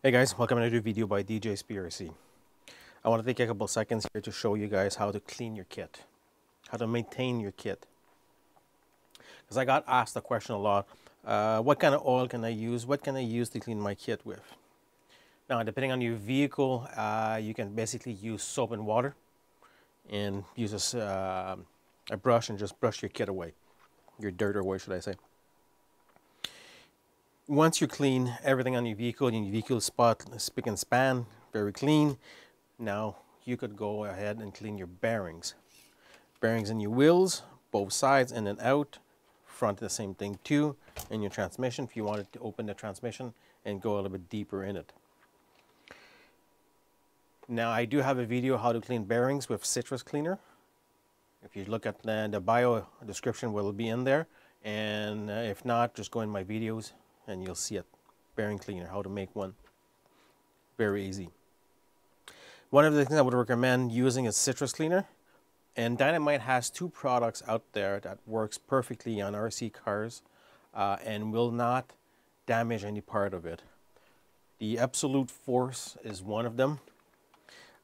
Hey guys, welcome to another video by DJSP RC. I want to take a couple seconds here to show you guys how to clean your kit, how to maintain your kit. Because I got asked the question a lot, uh, what kind of oil can I use? What can I use to clean my kit with? Now, depending on your vehicle, uh, you can basically use soap and water and use a, uh, a brush and just brush your kit away, your dirt away, should I say once you clean everything on your vehicle and your vehicle spot spick and span very clean now you could go ahead and clean your bearings. Bearings in your wheels both sides in and out front the same thing too in your transmission if you wanted to open the transmission and go a little bit deeper in it. Now I do have a video how to clean bearings with citrus cleaner. If you look at the, the bio description will be in there and uh, if not just go in my videos and you'll see it. Bearing cleaner, how to make one. Very easy. One of the things I would recommend using is citrus cleaner. And Dynamite has two products out there that works perfectly on RC cars uh, and will not damage any part of it. The Absolute Force is one of them.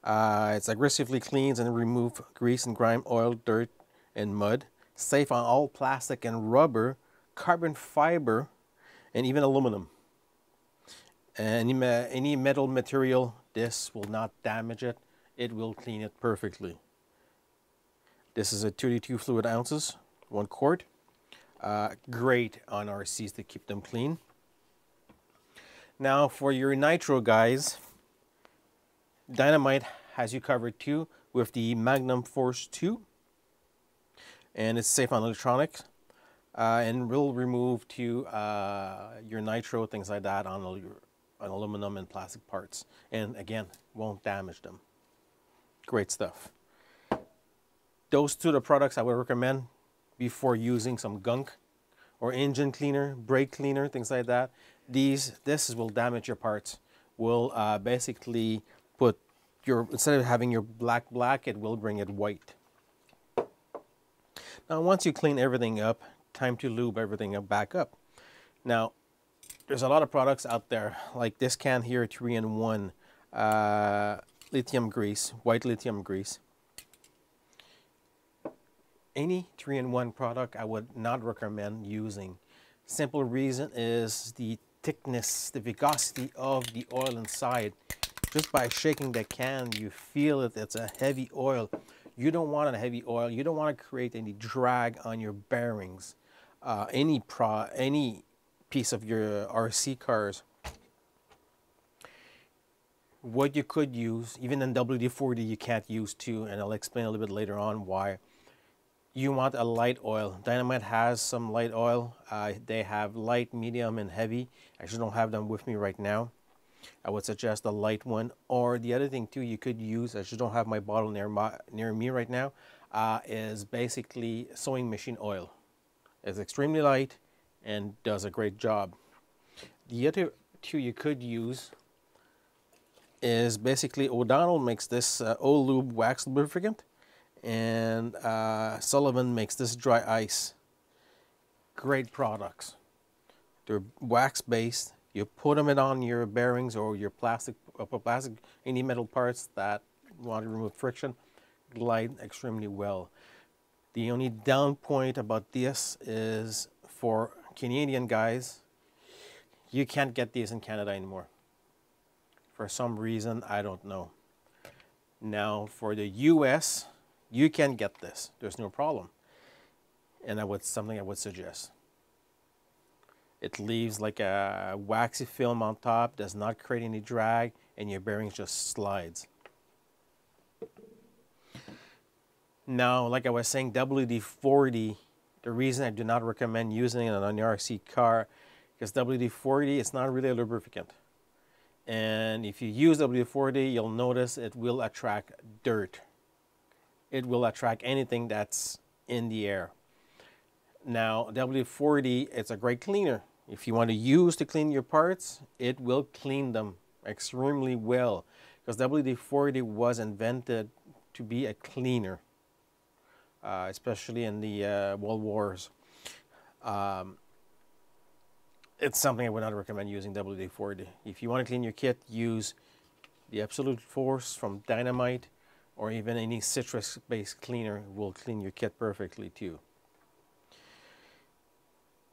Uh, it's aggressively cleans and removes grease and grime, oil, dirt, and mud. Safe on all plastic and rubber, carbon fiber, and even aluminum. Any, any metal material, this will not damage it. It will clean it perfectly. This is a 32 fluid ounces, one quart. Uh, great on RCs to keep them clean. Now for your nitro guys, Dynamite has you covered too with the Magnum Force 2. And it's safe on electronics uh, and will remove to uh, your nitro, things like that on, on aluminum and plastic parts. And again, won't damage them. Great stuff. Those two are the products I would recommend before using some gunk or engine cleaner, brake cleaner, things like that. These, this will damage your parts. Will uh, basically put your, instead of having your black black, it will bring it white. Now once you clean everything up, time to lube everything back up. Now, there's a lot of products out there, like this can here, 3-in-1 uh, lithium grease, white lithium grease. Any 3-in-1 product I would not recommend using. Simple reason is the thickness, the viscosity of the oil inside. Just by shaking the can, you feel it, it's a heavy oil. You don't want a heavy oil. You don't want to create any drag on your bearings uh, any pro any piece of your RC cars, what you could use, even in WD-40 you can't use too, and I'll explain a little bit later on why. You want a light oil. Dynamite has some light oil. Uh, they have light, medium, and heavy. I actually don't have them with me right now. I would suggest a light one. Or the other thing too you could use, I just don't have my bottle near, my, near me right now, uh, is basically sewing machine oil is extremely light and does a great job. The other two you could use is basically O'Donnell makes this uh, O-Lube wax lubricant and uh, Sullivan makes this dry ice. Great products. They're wax based. You put them on your bearings or your plastic, uh, plastic, any metal parts that want to remove friction, glide extremely well. The only down point about this is for Canadian guys, you can't get these in Canada anymore. For some reason, I don't know. Now, for the US, you can get this. There's no problem. And that was something I would suggest. It leaves like a waxy film on top, does not create any drag, and your bearings just slides. Now, like I was saying, WD-40, the reason I do not recommend using it on your RC car, because WD-40 is not really a lubricant. And if you use WD-40, you'll notice it will attract dirt. It will attract anything that's in the air. Now, WD-40, it's a great cleaner. If you want to use to clean your parts, it will clean them extremely well because WD-40 was invented to be a cleaner uh, especially in the uh, world wars. Um, it's something I would not recommend using WD-40. If you want to clean your kit, use the Absolute Force from Dynamite or even any citrus-based cleaner will clean your kit perfectly too.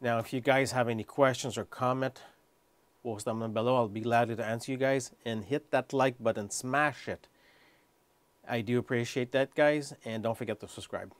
Now, if you guys have any questions or comment, post them below. I'll be glad to answer you guys. And hit that like button, smash it. I do appreciate that, guys. And don't forget to subscribe.